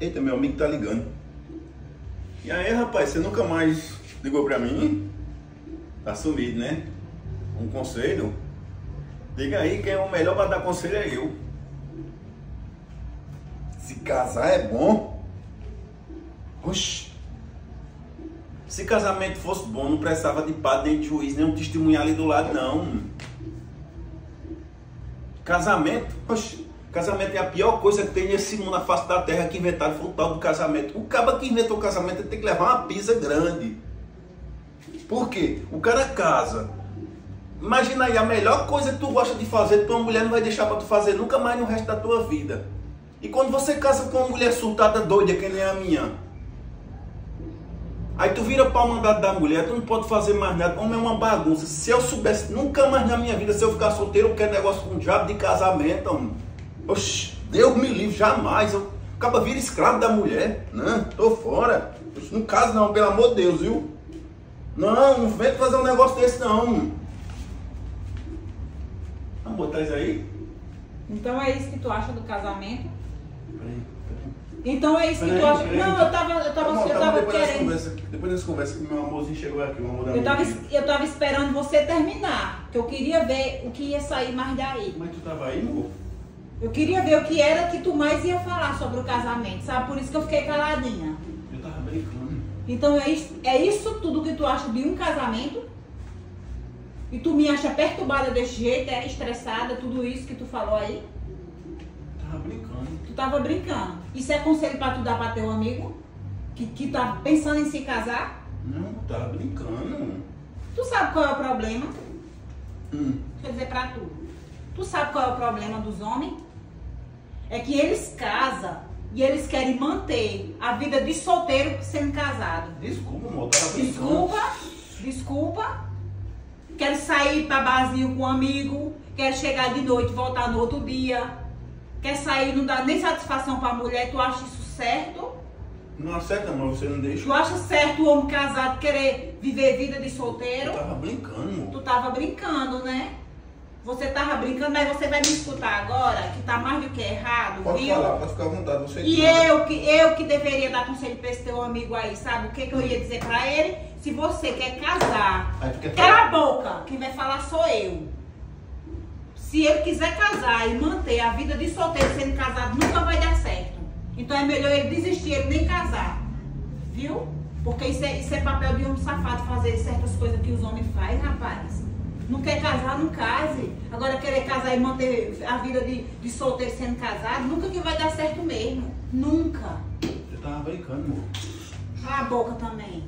Eita, meu amigo tá ligando. E aí, rapaz, você nunca mais ligou pra mim? Tá sumido, né? Um conselho? Diga aí, quem é o melhor pra dar conselho é eu. Se casar é bom. Oxi. Se casamento fosse bom, não precisava de padre, nem de juiz, nem um testemunhar ali do lado, não. Casamento, oxi, casamento é a pior coisa que tem nesse mundo, na face da terra, que inventaram foi o tal do casamento. O cara que inventou o casamento tem que levar uma pisa grande. Por quê? O cara casa. Imagina aí, a melhor coisa que tu gosta de fazer, tua mulher não vai deixar pra tu fazer nunca mais no resto da tua vida. E quando você casa com uma mulher surtada doida, que nem a minha, aí tu vira pau mandado da mulher, tu não pode fazer mais nada, como é uma bagunça. Se eu soubesse, nunca mais na minha vida, se eu ficar solteiro, eu quero negócio com um diabo de casamento, homem. Oxi, Deus me livre, jamais. Eu acaba vira escravo da mulher, né? Tô fora. Não caso não, pelo amor de Deus, viu? Não, não vem fazer um negócio desse não. Vamos botar isso aí? Então é isso que tu acha do casamento? Peraí, Então é isso que peraí. tu acha. peraí. Não, eu tava, eu tava, eu tava depois querendo. conversa, depois dessa conversa que meu amorzinho chegou aqui, o amor da Eu minha tava, vida. eu tava esperando você terminar, que eu queria ver o que ia sair mais daí. Mas tu tava aí, amor? Eu queria ver o que era que tu mais ia falar sobre o casamento, sabe? Por isso que eu fiquei caladinha. Eu tava brincando. Então é isso, é isso tudo que tu acha de um casamento? E tu me acha perturbada desse jeito, é estressada, tudo isso que tu falou aí? Tava brincando. Tu tava brincando. Isso é conselho pra tu dar pra teu amigo? Que, que tá pensando em se casar? Não, eu tava brincando. Tu sabe qual é o problema? Hum. Eu dizer pra tu. Tu sabe qual é o problema dos homens? É que eles casam e eles querem manter a vida de solteiro sendo casado. Desculpa, amor. Desculpa, desculpa. Quero sair pra barzinho com um amigo, quero chegar de noite e voltar no outro dia. Quer sair, não dá nem satisfação pra mulher, tu acha isso certo? Não acerta, amor, você não deixa. Tu acha certo o homem casado querer viver vida de solteiro? Eu tava brincando, amor. Tu tava brincando, né? Você tava brincando, mas você vai me escutar agora, que tá mais do que errado, Pode viu? falar, pode ficar à vontade. Você E eu que, eu que deveria dar conselho pra esse teu amigo aí, sabe? O que, que eu ia dizer pra ele? Se você quer casar, quer cala a boca, quem vai falar sou eu. Se ele quiser casar e manter a vida de solteiro sendo casado, nunca vai dar certo. Então é melhor ele desistir, ele nem casar. Viu? Porque isso é, isso é papel de homem safado fazer certas coisas que os homens fazem, rapaz. Não quer casar, não case. Agora querer casar e manter a vida de, de solteiro sendo casado, nunca que vai dar certo mesmo. Nunca. Eu tava brincando, amor. Cala a boca também.